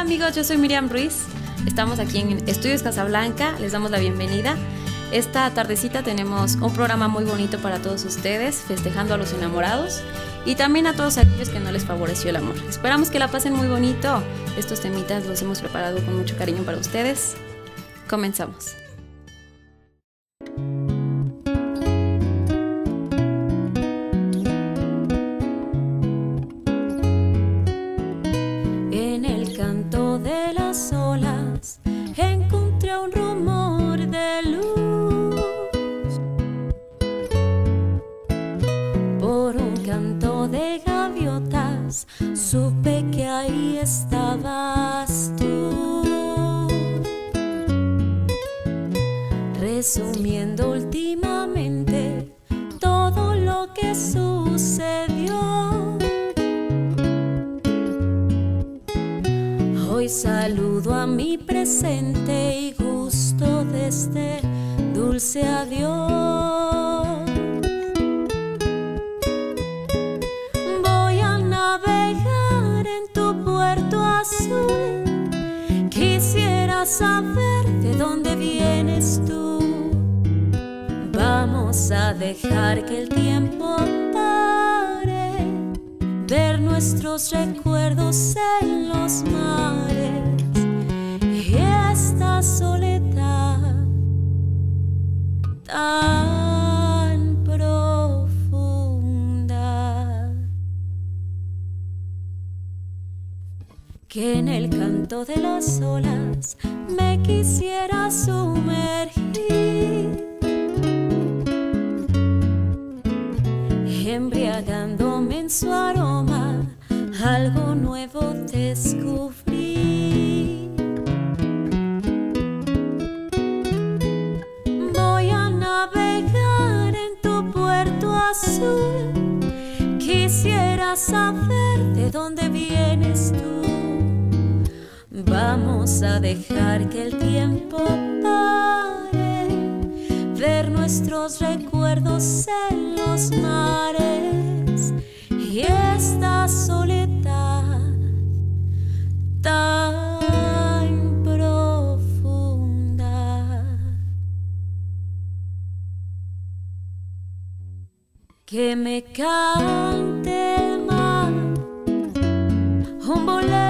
Amigos? Yo soy Miriam Ruiz. Estamos aquí en Estudios Casablanca. Les damos la bienvenida. Esta tardecita tenemos un programa muy bonito para todos ustedes, festejando a los enamorados y también a todos aquellos que no les favoreció el amor. Esperamos que la pasen muy bonito. Estos temitas los hemos preparado con mucho cariño para ustedes. Comenzamos. Resumiendo últimamente todo lo que sucedió. Hoy saludo a mi presente y gusto de este dulce adiós. Voy a navegar en tu puerto azul. Quisiera saber de dónde vienes tú. A dejar que el tiempo pare ver nuestros recuerdos en los mares y esta soledad tan profunda que en el canto de las olas me quisiera sumergir. Embriagándome en su aroma, algo nuevo descubrí. Voy a navegar en tu puerto azul, quisiera saber de dónde vienes tú. Vamos a dejar que el tiempo ver nuestros recuerdos en los mares y esta soledad tan profunda. Que me cante el mar un bolero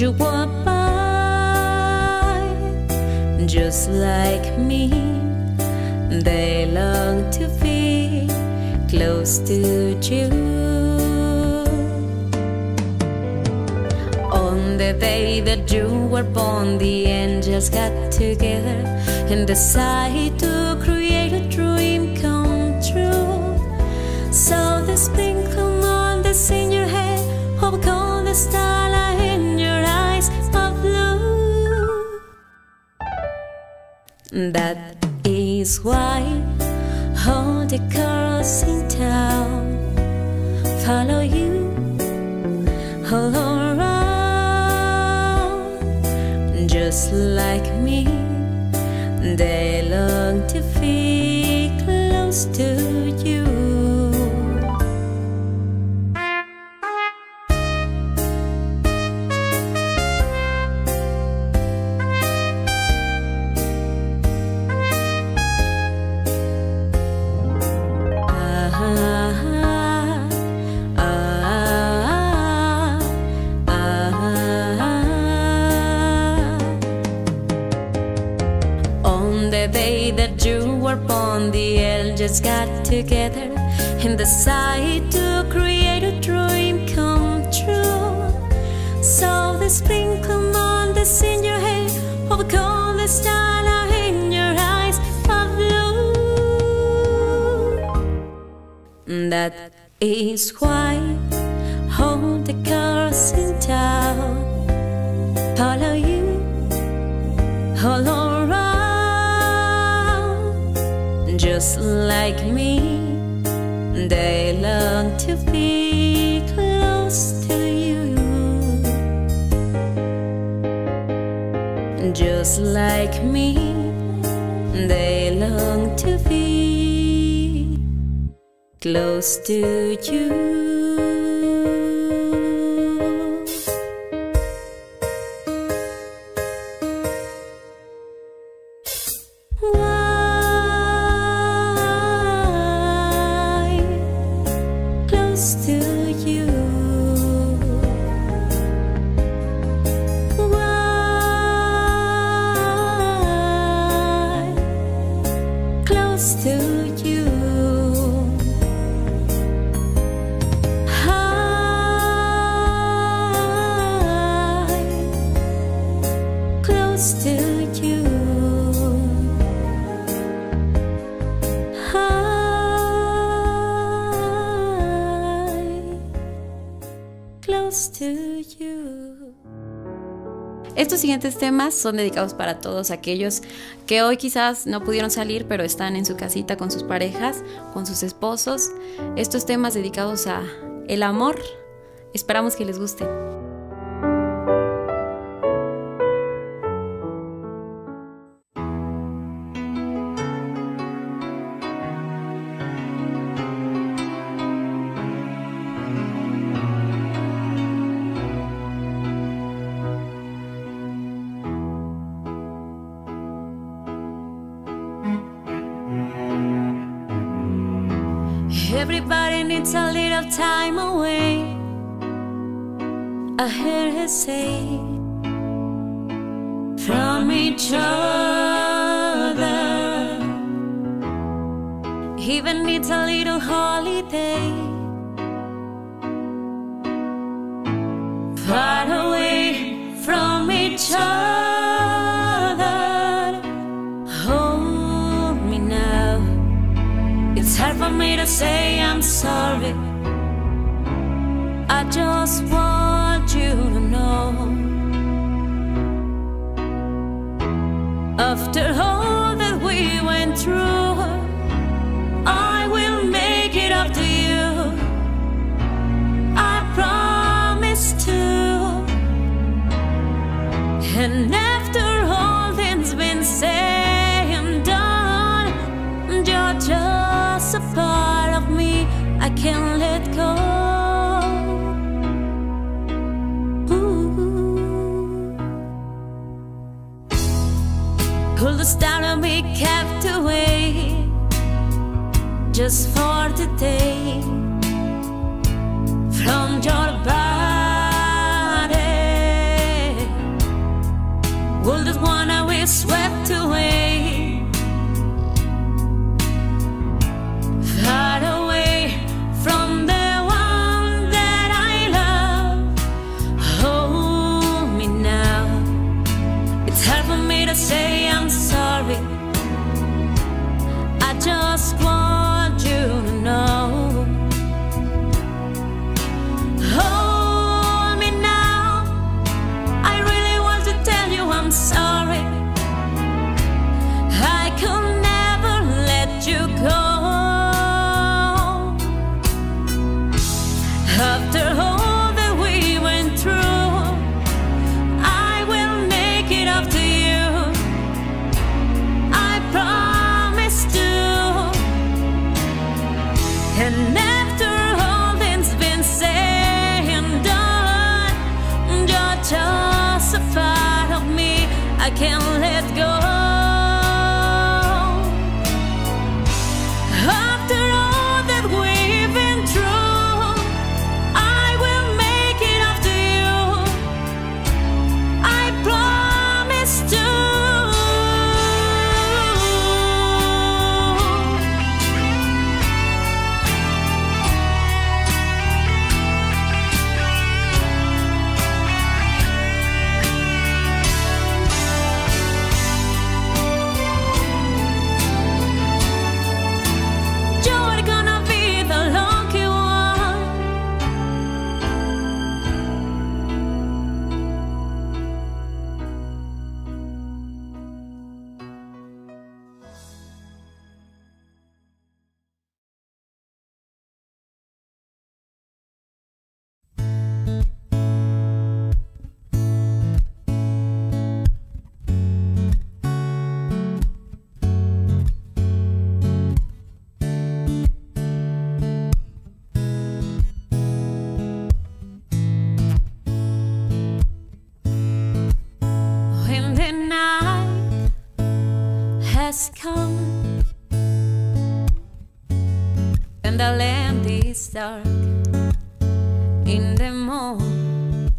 You walk by just like me they long to be close to you. On the day that you were born the angels got together and decided to create a dream come true. So the sprinkle on this in your head of golden starlight in That is why all the girls in town follow you all around, just like me. They long to feel close to you. On the day that you were born, the elders got together and decided to create a dream come true. So they sprinkled on this in your hair gold, the star in your eyes of blue. That is why all the girls in town follow you all around, just like me. They long to be close to you, just like me. They long to be close to you. To Estos siguientes temas son dedicados para todos aquellos que hoy quizás no pudieron salir, pero están en su casita con sus parejas, con sus esposos. Estos temas dedicados a el amor. Esperamos que les gusten. Say from each other. Even needs a little holiday. Far away from each other. Hold me now. It's hard for me to say I'm sorry. I just want today dark in the morning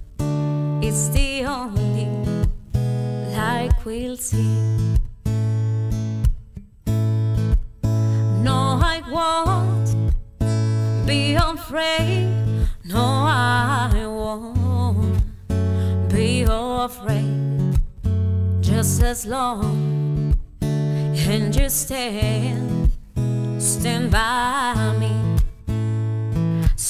it's the only light we'll see. No i won't be afraid. No i won't be afraid. Just as long and you stand stand by me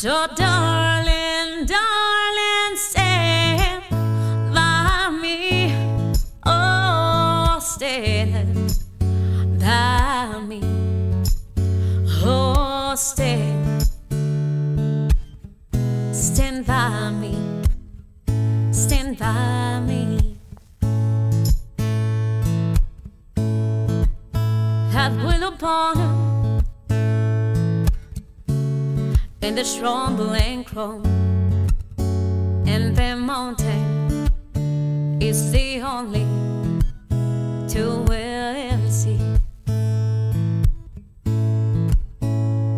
so, darling, darling, stand by me. Oh, stand by me. Oh, stand, stand by me. Stand by me. Have will upon in the trembling crown and the mountain is the only to will see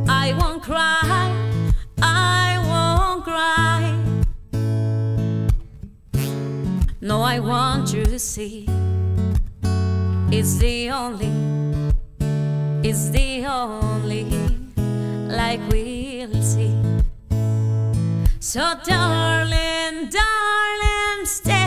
I won't cry I won't cry no I want you to see it's the only it's the only like see. So, darling, darling, stand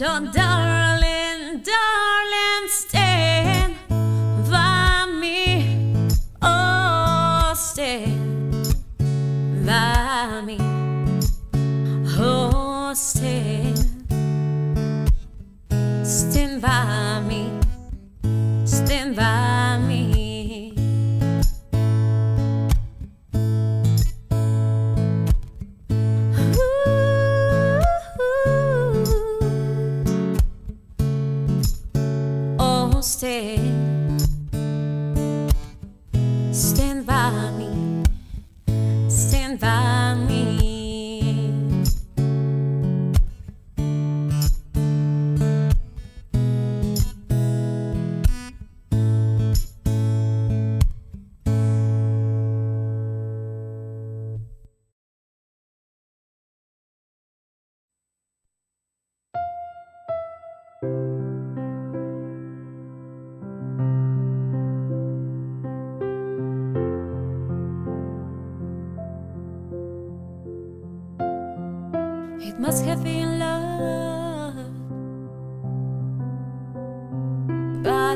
Shut.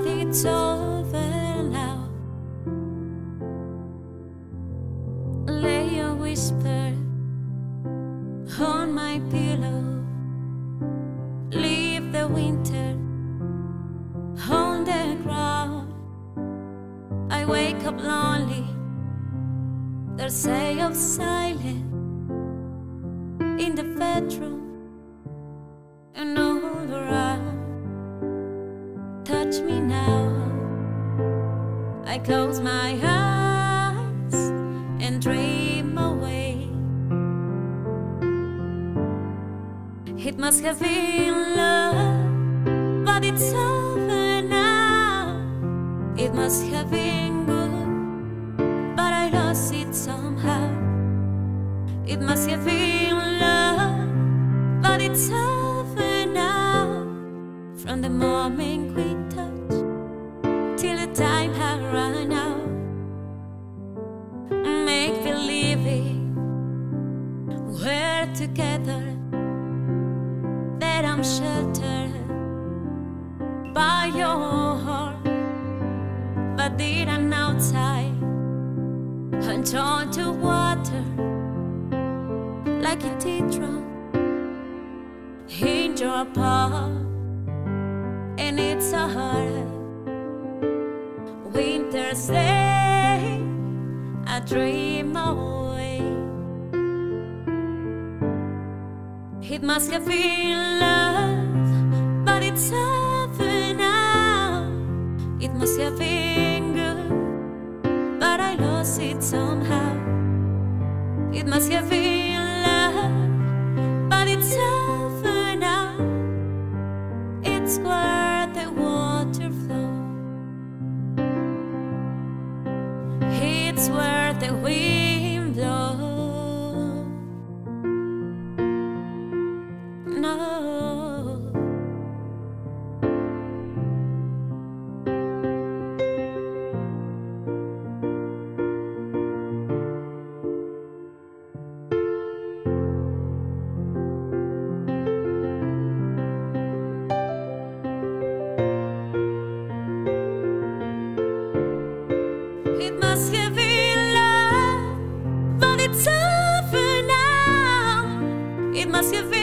It's over now. Lay a whisper on my pillow. Leave the winter on the ground. I wake up lonely. There's say of silence in the bedroom close my eyes and dream away. It must have been love, but it's over now. It must have been good, but I lost it somehow. It must have been by your heart, but deep and outside, I'm drawn to water like a teardrop in your and it's a heart. winter's day. I dream away. It must have been love, but it's now. It must have been good, but I lost it somehow. It must have been love, but it's It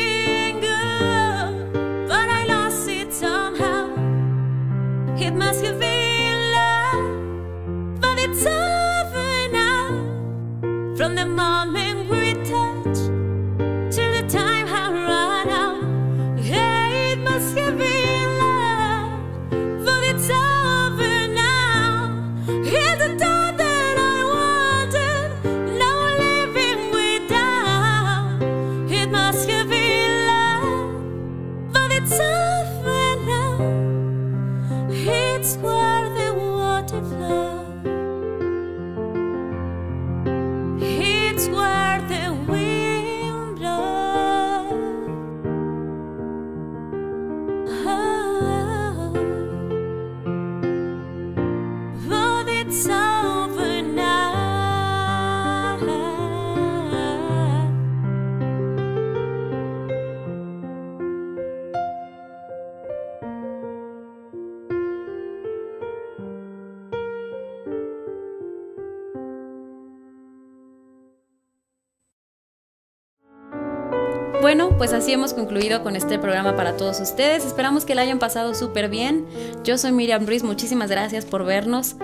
Bueno, pues así hemos concluido con este programa para todos ustedes. Esperamos que la hayan pasado súper bien. Yo soy Miriam Ruiz, muchísimas gracias por vernos.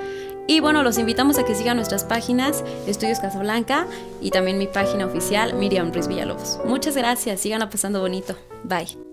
Y bueno, los invitamos a que sigan nuestras páginas Estudios Casablanca y también mi página oficial Miriam Ruiz Villalobos. Muchas gracias, sigan pasando bonito. Bye.